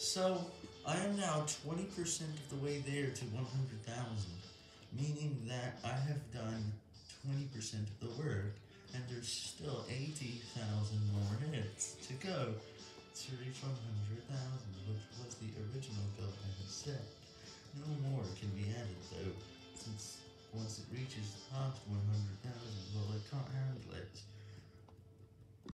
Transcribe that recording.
So, I am now 20% of the way there to 100,000, meaning that I have done 20% of the work, and there's still 80,000 more hits to go to reach 100,000, which was the original goal I had set. No more can be added though, since once it reaches past 100,000.